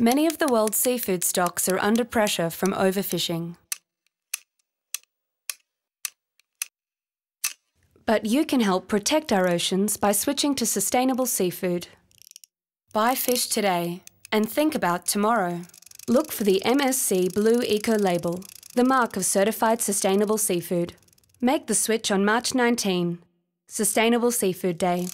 Many of the world's seafood stocks are under pressure from overfishing. But you can help protect our oceans by switching to sustainable seafood. Buy fish today and think about tomorrow. Look for the MSC Blue Eco label, the mark of certified sustainable seafood. Make the switch on March 19, Sustainable Seafood Day.